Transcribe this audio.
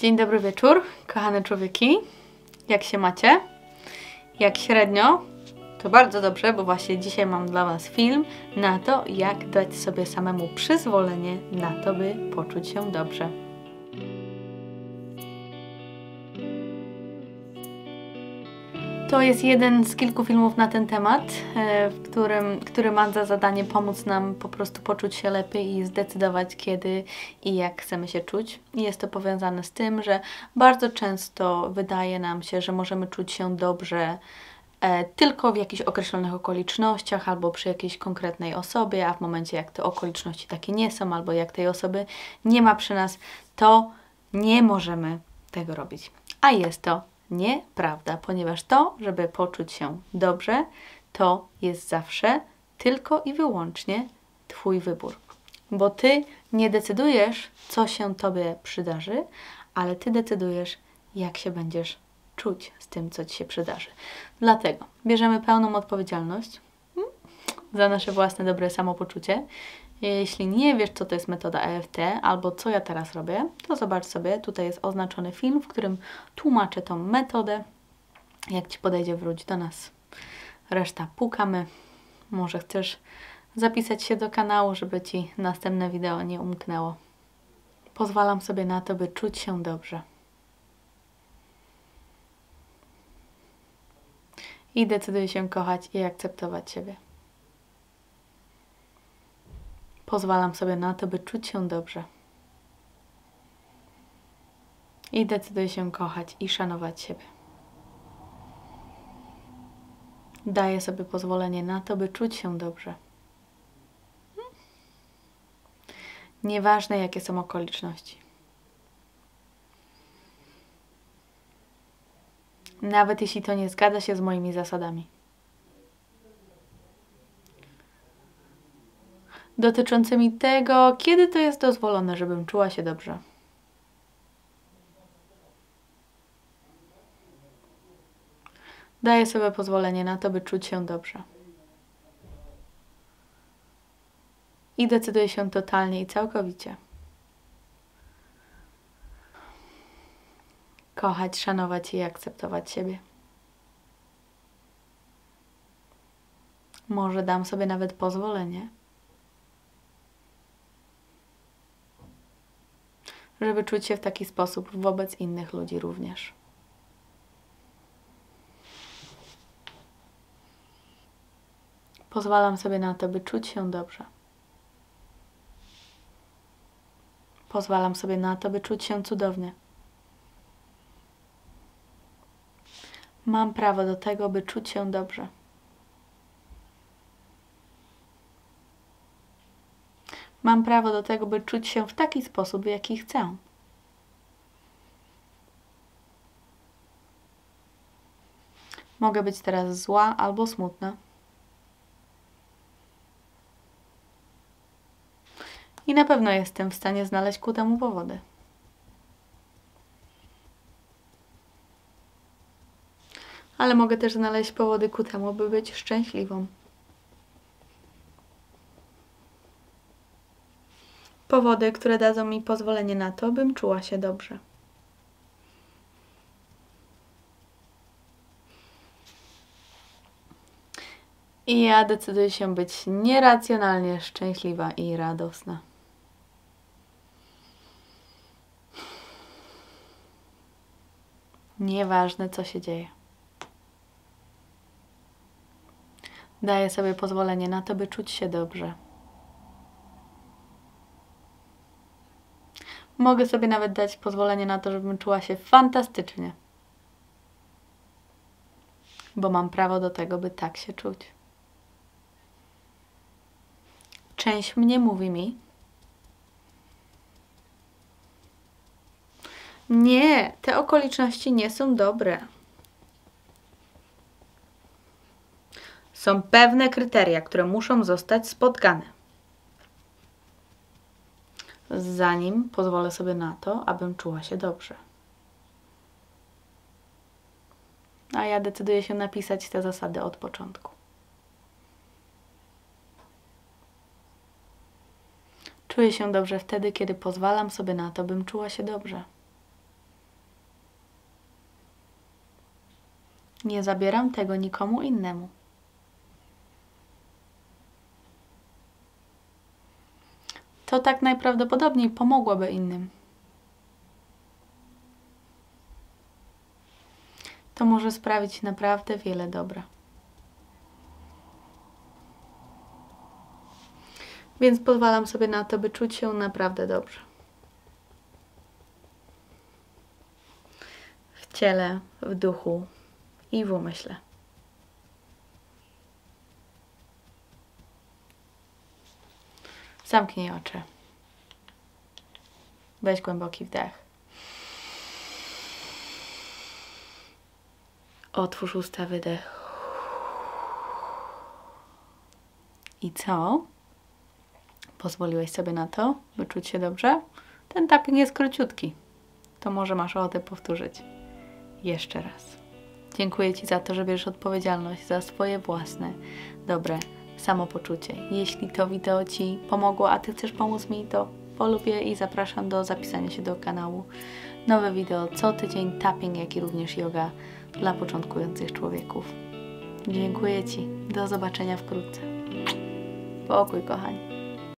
Dzień dobry wieczór, kochane człowieki. Jak się macie? Jak średnio? To bardzo dobrze, bo właśnie dzisiaj mam dla Was film na to, jak dać sobie samemu przyzwolenie na to, by poczuć się dobrze. To jest jeden z kilku filmów na ten temat, e, w którym, który ma za zadanie pomóc nam po prostu poczuć się lepiej i zdecydować, kiedy i jak chcemy się czuć. Jest to powiązane z tym, że bardzo często wydaje nam się, że możemy czuć się dobrze e, tylko w jakichś określonych okolicznościach albo przy jakiejś konkretnej osobie, a w momencie jak te okoliczności takie nie są, albo jak tej osoby nie ma przy nas, to nie możemy tego robić. A jest to nieprawda, ponieważ to, żeby poczuć się dobrze, to jest zawsze tylko i wyłącznie Twój wybór. Bo Ty nie decydujesz, co się Tobie przydarzy, ale Ty decydujesz, jak się będziesz czuć z tym, co Ci się przydarzy. Dlatego bierzemy pełną odpowiedzialność hmm, za nasze własne dobre samopoczucie. Jeśli nie wiesz, co to jest metoda EFT albo co ja teraz robię, to zobacz sobie, tutaj jest oznaczony film, w którym tłumaczę tą metodę. Jak Ci podejdzie, wróć do nas. Reszta pukamy. Może chcesz zapisać się do kanału, żeby Ci następne wideo nie umknęło. Pozwalam sobie na to, by czuć się dobrze. I decyduję się kochać i akceptować siebie. Pozwalam sobie na to, by czuć się dobrze. I decyduję się kochać i szanować siebie. Daję sobie pozwolenie na to, by czuć się dobrze. Nieważne, jakie są okoliczności. Nawet jeśli to nie zgadza się z moimi zasadami. Dotyczącymi tego, kiedy to jest dozwolone, żebym czuła się dobrze. Daję sobie pozwolenie na to, by czuć się dobrze. I decyduję się totalnie i całkowicie. Kochać, szanować i akceptować siebie. Może dam sobie nawet pozwolenie żeby czuć się w taki sposób wobec innych ludzi również. Pozwalam sobie na to, by czuć się dobrze. Pozwalam sobie na to, by czuć się cudownie. Mam prawo do tego, by czuć się dobrze. Mam prawo do tego, by czuć się w taki sposób, w jaki chcę. Mogę być teraz zła albo smutna. I na pewno jestem w stanie znaleźć ku temu powody. Ale mogę też znaleźć powody ku temu, by być szczęśliwą. Powody, które dadzą mi pozwolenie na to, bym czuła się dobrze. I ja decyduję się być nieracjonalnie szczęśliwa i radosna. Nieważne, co się dzieje. Daję sobie pozwolenie na to, by czuć się dobrze. Mogę sobie nawet dać pozwolenie na to, żebym czuła się fantastycznie. Bo mam prawo do tego, by tak się czuć. Część mnie mówi mi, nie, te okoliczności nie są dobre. Są pewne kryteria, które muszą zostać spotkane zanim pozwolę sobie na to, abym czuła się dobrze. A ja decyduję się napisać te zasady od początku. Czuję się dobrze wtedy, kiedy pozwalam sobie na to, bym czuła się dobrze. Nie zabieram tego nikomu innemu. To tak najprawdopodobniej pomogłoby innym. To może sprawić naprawdę wiele dobra. Więc pozwalam sobie na to, by czuć się naprawdę dobrze. W ciele, w duchu i w umyśle. Zamknij oczy. Weź głęboki wdech. Otwórz usta, wydech. I co? Pozwoliłeś sobie na to, by czuć się dobrze? Ten tapping jest króciutki. To może masz ochotę powtórzyć. Jeszcze raz. Dziękuję Ci za to, że bierzesz odpowiedzialność za swoje własne, dobre samopoczucie. Jeśli to wideo Ci pomogło, a Ty chcesz pomóc mi, to polubię i zapraszam do zapisania się do kanału. Nowe wideo co tydzień, tapping, jak i również yoga dla początkujących człowieków. Dziękuję Ci. Do zobaczenia wkrótce. Pokój, kochani.